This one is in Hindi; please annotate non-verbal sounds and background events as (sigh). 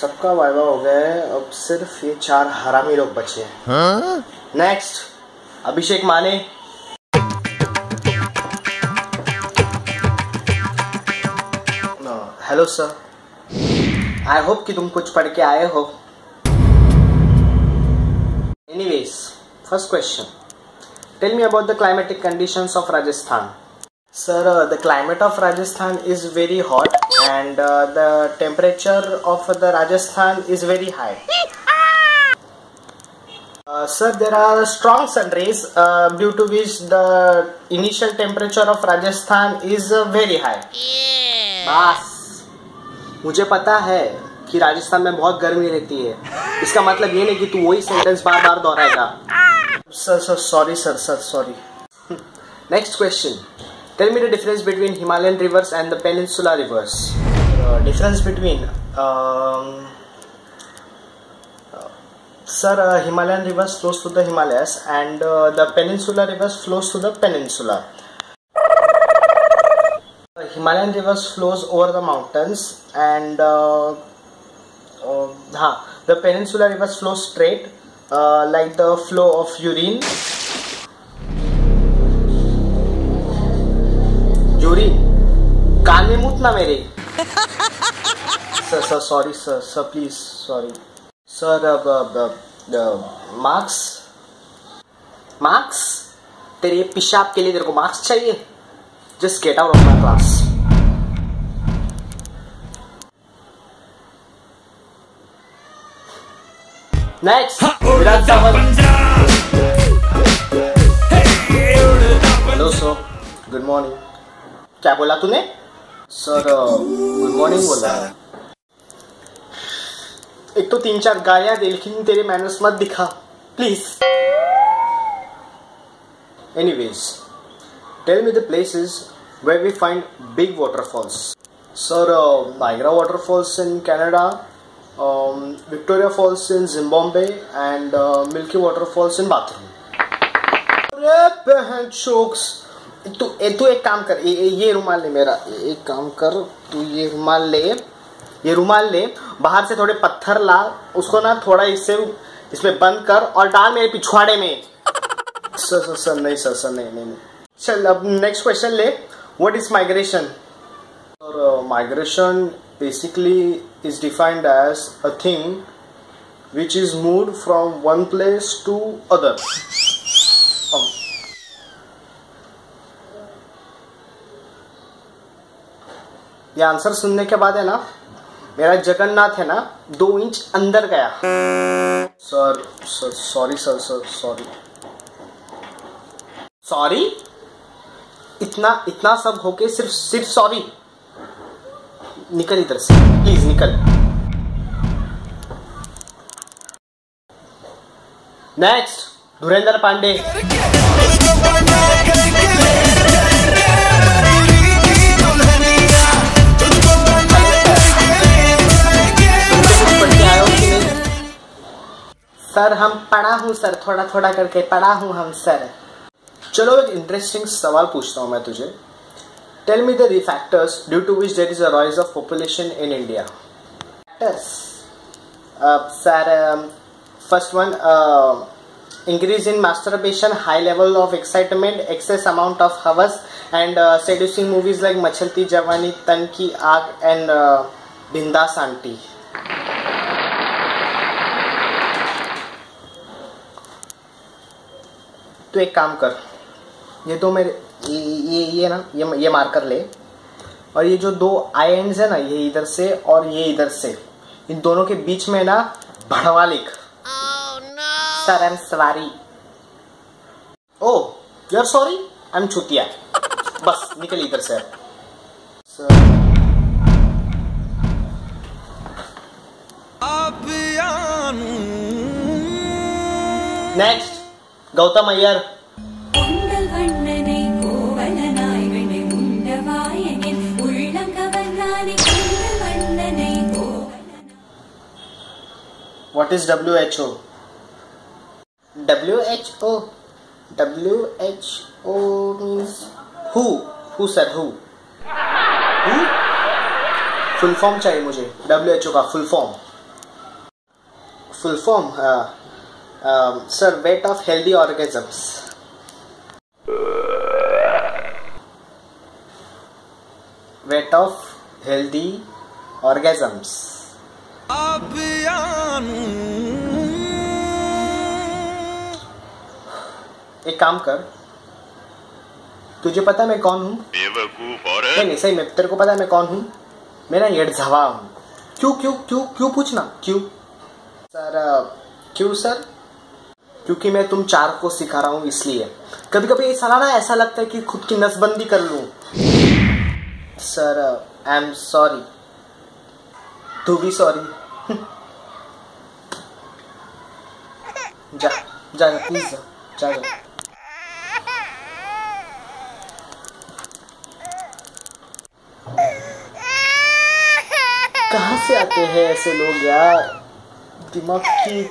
सबका वाइवा हो गया है अब सिर्फ़ ये चार हरामी लोग बचे हैं। नेक्स्ट अभिषेक माने। हेलो सर आई होप कि तुम कुछ पढ़ के आए हो। Anyways first question tell me about the climatic conditions of rajasthan. Sir uh, the climate of rajasthan is very hot. And uh, the temperature of the rajasthan is very high uh, sir there are strong sun rays uh, due to which the initial temperature of rajasthan is uh, very high बस मुझे पता है कि राजस्थान में बहुत गर्मी रहती है इसका मतलब ये नहीं कि तू वही सेंटेंस बार बार दोहराएगा sir sir sorry sir sir sorry next question Tell me the difference between Himalayan rivers and the peninsula rivers. Uh, difference between um, sir uh, Himalayan rivers flows to the Himalayas and uh, the peninsula rivers flows to the peninsula. Himalayan rivers flows over the mountains and uh, uh the peninsula rivers flow straight uh, like the flow of urine. ना मेरे? Sir sir sorry sir sir please sorry sir अब मार्क्स मार्क्स तेरे पिशाब के लिए तेरे को मार्क्स चाहिए? Just get out class. Next, Virat Sawant. Hello sir good morning क्या बोला तूने? सर गुड मॉर्निंग बोला एक तो तीन चार गालियां दे लेकिन तेरे मैनर्स मत दिखा please anyways Tell me the places where we find big waterfalls. Sir, uh, Niagara waterfalls in Canada, um, Victoria Falls in Zimbabwe, and uh, Milky waterfalls in Bathroom. अरे बहन चोक्स तू तू एक काम कर ये, ये रुमाल ले मेरा। एक काम कर तू ये रुमाल ले ये रुमाल ले बाहर से थोड़े पत्थर ला उसको ना थोड़ा इससे इसमें बंद कर और डाल मेरे पिछवाड़े में। सर सर सर नहीं सर सर नहीं नहीं. चल अब नेक्स्ट क्वेश्चन ले। व्हाट इज़ माइग्रेशन और migration basically is defined as a thing which is move from one place to other ये आंसर सुनने के बाद है ना, मेरा जगन्नाथ है ना, दो इंच अंदर गया। Sir sir sorry sir sir sorry sorry इतना इतना सब होके सिर्फ़ सिर्फ़ सॉरी निकल इधर से प्लीज़ निकल। नेक्स्ट धुरेंद्र पांडे। सर, हम पढ़ा हूँ सर थोड़ा थोड़ा करके पढ़ा हूँ हम सर। चलो, एक इंटरेस्टिंग सवाल पूछता हूँ मैं तुझे। Tell me the refactors due to which there is a rise of population in India factors sir first one increase in masturbation high level of excitement excess amount of हवस एंड सेड्यूसिंग मूवीज़ लाइक मछलती जवानी तन की आग एंड बिंदास आंटी तो एक काम कर ये तो मेरे ये ये ये ना ये ये मार्कर ले। और ये जो दो आई एंड्स है ना ये इधर से और ये इधर से इन दोनों के बीच में ना भड़वा लिख। सर आई एम सवारी O U R sorry I am छुतिया बस निकल इधर से। Next Gautam Iyer. What is WHO? WHO. WHO means who? Who said who? Who? Full form चाहिए मुझे WHO का full form full form uh, um, sir weight of healthy organisms weight of एक काम कर। तुझे पता है मैं कौन हूँ? नहीं नहीं सही में तेरे को पता है मैं कौन हूँ? मैं मेरा येडझवा हूँ। क्यों क्यों क्यों क्यों पूछना? क्यों? सर क्यों सर? क्योंकि मैं तुम चार को सिखा रहा हूँ इसलिए। कभी कभी साला ना ऐसा लगता है कि खुद की नसबंदी कर लूँ। सर आई एम सॉरी तू भी सॉरी (laughs) जा जा जा प्लीज़ जा जा जा। कहाँ से आते हैं ऐसे लोग यार? दिमाग की